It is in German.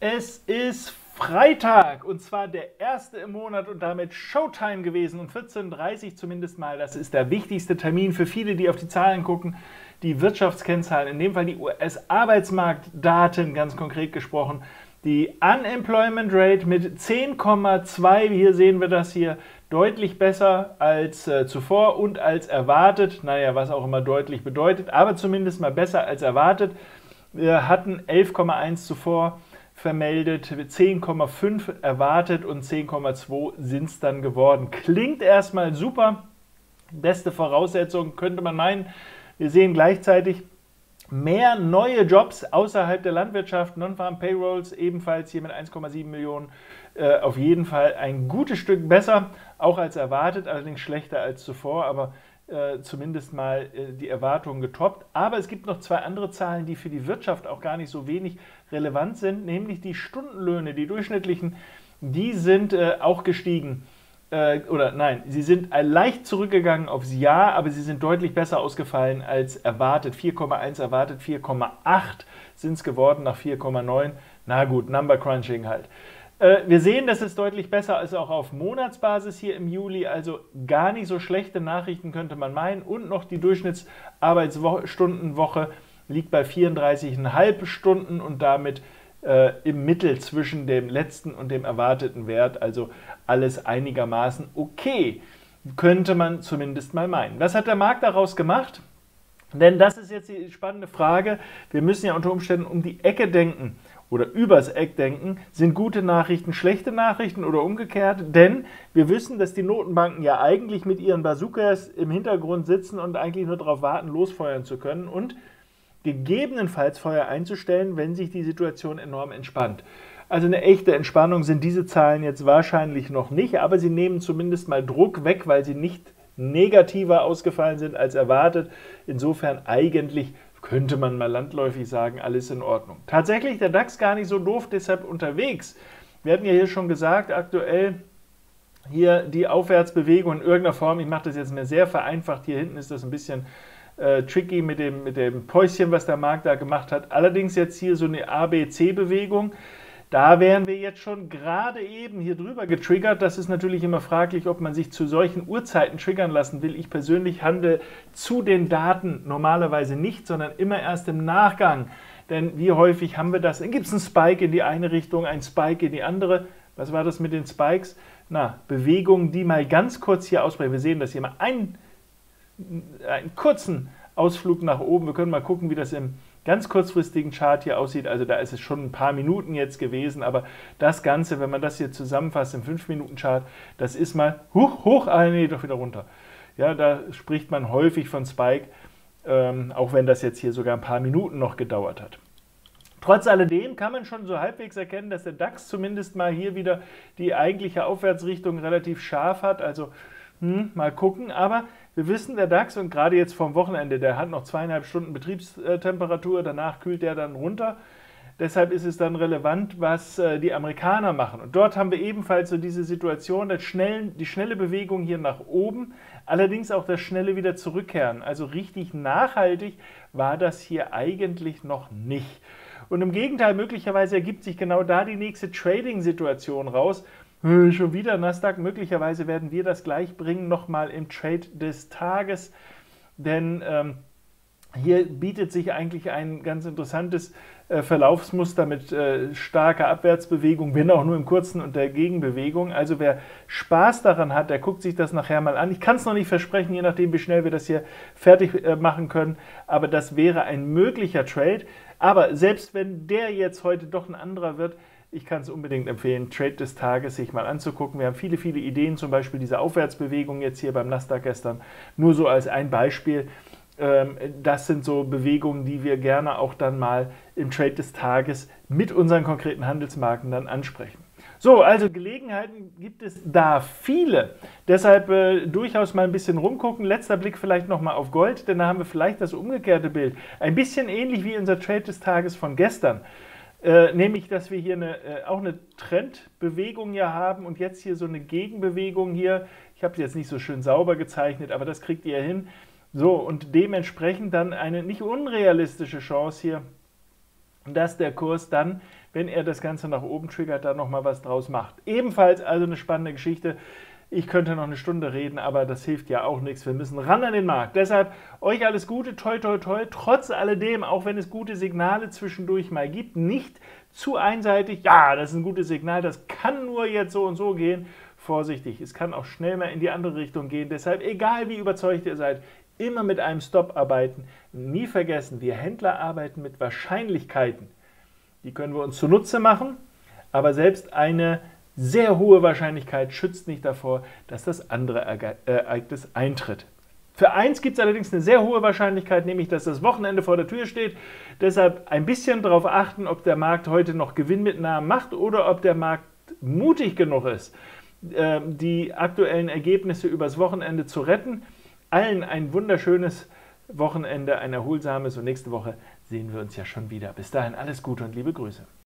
Es ist Freitag und zwar der erste im Monat und damit Showtime gewesen um 14.30 Uhr zumindest mal. Das ist der wichtigste Termin für viele, die auf die Zahlen gucken. Die Wirtschaftskennzahlen, in dem Fall die US-Arbeitsmarktdaten, ganz konkret gesprochen. Die Unemployment Rate mit 10,2, hier sehen wir das hier, deutlich besser als äh, zuvor und als erwartet. Naja, was auch immer deutlich bedeutet, aber zumindest mal besser als erwartet. Wir hatten 11,1 zuvor vermeldet, 10,5 erwartet und 10,2 sind es dann geworden. Klingt erstmal super, beste Voraussetzung könnte man meinen. Wir sehen gleichzeitig mehr neue Jobs außerhalb der Landwirtschaft, Non-Farm Payrolls ebenfalls hier mit 1,7 Millionen. Äh, auf jeden Fall ein gutes Stück besser, auch als erwartet, allerdings schlechter als zuvor, aber äh, zumindest mal äh, die Erwartungen getoppt. Aber es gibt noch zwei andere Zahlen, die für die Wirtschaft auch gar nicht so wenig relevant sind, nämlich die Stundenlöhne, die durchschnittlichen, die sind äh, auch gestiegen. Äh, oder nein, sie sind leicht zurückgegangen aufs Jahr, aber sie sind deutlich besser ausgefallen als erwartet. 4,1 erwartet, 4,8 sind es geworden nach 4,9. Na gut, Number Crunching halt. Äh, wir sehen, das ist deutlich besser als auch auf Monatsbasis hier im Juli, also gar nicht so schlechte Nachrichten könnte man meinen. Und noch die Durchschnittsarbeitsstundenwoche liegt bei 34,5 Stunden und damit äh, im Mittel zwischen dem letzten und dem erwarteten Wert, also alles einigermaßen okay, könnte man zumindest mal meinen. Was hat der Markt daraus gemacht? Denn das ist jetzt die spannende Frage. Wir müssen ja unter Umständen um die Ecke denken oder übers Eck denken, sind gute Nachrichten schlechte Nachrichten oder umgekehrt, denn wir wissen, dass die Notenbanken ja eigentlich mit ihren Bazookas im Hintergrund sitzen und eigentlich nur darauf warten, losfeuern zu können und gegebenenfalls Feuer einzustellen, wenn sich die Situation enorm entspannt. Also eine echte Entspannung sind diese Zahlen jetzt wahrscheinlich noch nicht, aber sie nehmen zumindest mal Druck weg, weil sie nicht negativer ausgefallen sind als erwartet. Insofern eigentlich könnte man mal landläufig sagen, alles in Ordnung. Tatsächlich der DAX gar nicht so doof, deshalb unterwegs. Wir hatten ja hier schon gesagt, aktuell hier die Aufwärtsbewegung in irgendeiner Form, ich mache das jetzt mir sehr vereinfacht, hier hinten ist das ein bisschen äh, tricky mit dem, mit dem Päuschen, was der Markt da gemacht hat. Allerdings jetzt hier so eine ABC-Bewegung. Da wären wir jetzt schon gerade eben hier drüber getriggert. Das ist natürlich immer fraglich, ob man sich zu solchen Uhrzeiten triggern lassen will. Ich persönlich handle zu den Daten normalerweise nicht, sondern immer erst im Nachgang. Denn wie häufig haben wir das? Dann gibt es einen Spike in die eine Richtung, einen Spike in die andere. Was war das mit den Spikes? Na, Bewegungen, die mal ganz kurz hier ausbrechen. Wir sehen das hier mal einen, einen kurzen Ausflug nach oben. Wir können mal gucken, wie das im ganz kurzfristigen Chart hier aussieht. Also da ist es schon ein paar Minuten jetzt gewesen, aber das Ganze, wenn man das hier zusammenfasst im 5-Minuten-Chart, das ist mal hoch, hoch, ah nee, doch wieder runter. Ja, da spricht man häufig von Spike, ähm, auch wenn das jetzt hier sogar ein paar Minuten noch gedauert hat. Trotz alledem kann man schon so halbwegs erkennen, dass der DAX zumindest mal hier wieder die eigentliche Aufwärtsrichtung relativ scharf hat. Also hm, mal gucken, aber wir wissen, der DAX und gerade jetzt vom Wochenende, der hat noch zweieinhalb Stunden Betriebstemperatur, danach kühlt der dann runter. Deshalb ist es dann relevant, was äh, die Amerikaner machen. Und dort haben wir ebenfalls so diese Situation, das schnellen, die schnelle Bewegung hier nach oben, allerdings auch das schnelle wieder zurückkehren. Also richtig nachhaltig war das hier eigentlich noch nicht. Und im Gegenteil, möglicherweise ergibt sich genau da die nächste Trading-Situation raus, schon wieder Nasdaq. Möglicherweise werden wir das gleich bringen, nochmal im Trade des Tages. Denn ähm, hier bietet sich eigentlich ein ganz interessantes äh, Verlaufsmuster mit äh, starker Abwärtsbewegung, wenn auch nur im kurzen und der Gegenbewegung. Also wer Spaß daran hat, der guckt sich das nachher mal an. Ich kann es noch nicht versprechen, je nachdem, wie schnell wir das hier fertig äh, machen können. Aber das wäre ein möglicher Trade. Aber selbst wenn der jetzt heute doch ein anderer wird, ich kann es unbedingt empfehlen, Trade des Tages sich mal anzugucken. Wir haben viele, viele Ideen, zum Beispiel diese Aufwärtsbewegung jetzt hier beim Nasdaq gestern. Nur so als ein Beispiel. Ähm, das sind so Bewegungen, die wir gerne auch dann mal im Trade des Tages mit unseren konkreten Handelsmarken dann ansprechen. So, also Gelegenheiten gibt es da viele. Deshalb äh, durchaus mal ein bisschen rumgucken. Letzter Blick vielleicht nochmal auf Gold, denn da haben wir vielleicht das umgekehrte Bild. Ein bisschen ähnlich wie unser Trade des Tages von gestern. Äh, nämlich, dass wir hier eine, äh, auch eine Trendbewegung hier haben und jetzt hier so eine Gegenbewegung hier. Ich habe sie jetzt nicht so schön sauber gezeichnet, aber das kriegt ihr hin. So, und dementsprechend dann eine nicht unrealistische Chance hier dass der Kurs dann, wenn er das Ganze nach oben triggert, da nochmal was draus macht. Ebenfalls also eine spannende Geschichte. Ich könnte noch eine Stunde reden, aber das hilft ja auch nichts. Wir müssen ran an den Markt. Deshalb euch alles Gute, toi, toi, toi. Trotz alledem, auch wenn es gute Signale zwischendurch mal gibt, nicht zu einseitig. Ja, das ist ein gutes Signal, das kann nur jetzt so und so gehen. Vorsichtig, es kann auch schnell mal in die andere Richtung gehen. Deshalb, egal wie überzeugt ihr seid, immer mit einem Stop arbeiten. Nie vergessen, wir Händler arbeiten mit Wahrscheinlichkeiten. Die können wir uns zunutze machen, aber selbst eine sehr hohe Wahrscheinlichkeit schützt nicht davor, dass das andere Ereignis eintritt. Für eins gibt es allerdings eine sehr hohe Wahrscheinlichkeit, nämlich dass das Wochenende vor der Tür steht. Deshalb ein bisschen darauf achten, ob der Markt heute noch Gewinnmitnahmen macht oder ob der Markt mutig genug ist, ähm, die aktuellen Ergebnisse übers Wochenende zu retten allen ein wunderschönes Wochenende, ein erholsames und nächste Woche sehen wir uns ja schon wieder. Bis dahin alles Gute und liebe Grüße.